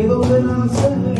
Give a little